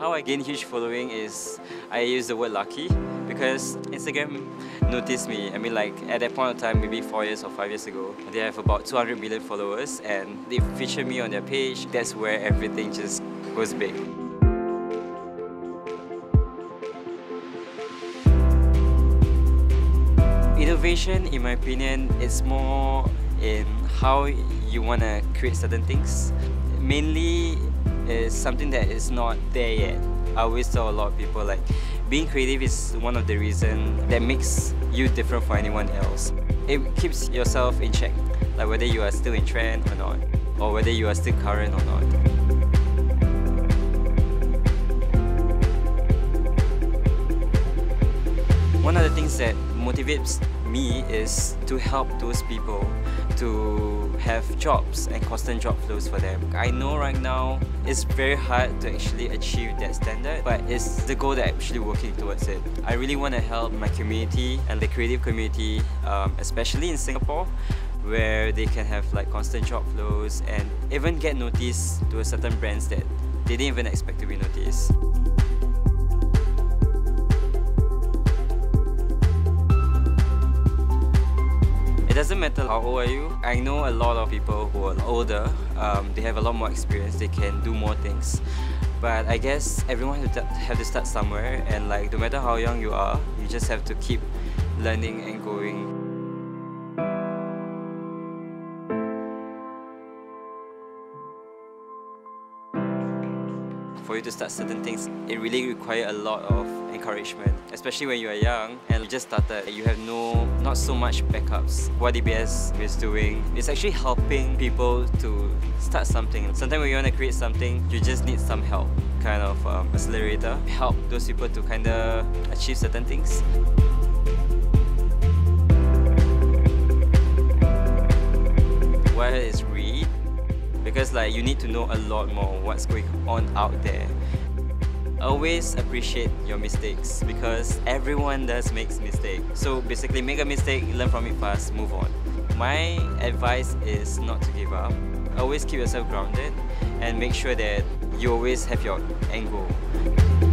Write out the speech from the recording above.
How I gain huge following is I use the word lucky because Instagram noticed me. I mean like at that point of time, maybe four years or five years ago, they have about 200 million followers and they feature me on their page. That's where everything just goes big. Innovation, in my opinion, is more in how you want to create certain things. Mainly is something that is not there yet. I always tell a lot of people like being creative is one of the reasons that makes you different from anyone else. It keeps yourself in check, like whether you are still in trend or not, or whether you are still current or not. One of the things that motivates me is to help those people to have jobs and constant job flows for them. I know right now it's very hard to actually achieve that standard, but it's the goal that I'm actually working towards it. I really want to help my community and the creative community, um, especially in Singapore, where they can have like constant job flows and even get noticed to certain brands that they didn't even expect to be noticed. Doesn't matter how old are you. I know a lot of people who are older, um, they have a lot more experience, they can do more things. But I guess everyone have to, have to start somewhere and like no matter how young you are, you just have to keep learning and going. for you to start certain things, it really requires a lot of encouragement, especially when you are young and you just started. You have no, not so much backups. What DBS is doing is actually helping people to start something. Sometimes when you want to create something, you just need some help, kind of um, accelerator, help those people to kind of achieve certain things. What is read? because like you need to know a lot more what's going on out there. Always appreciate your mistakes because everyone does makes mistakes. So basically make a mistake, learn from it fast, move on. My advice is not to give up. Always keep yourself grounded and make sure that you always have your goal.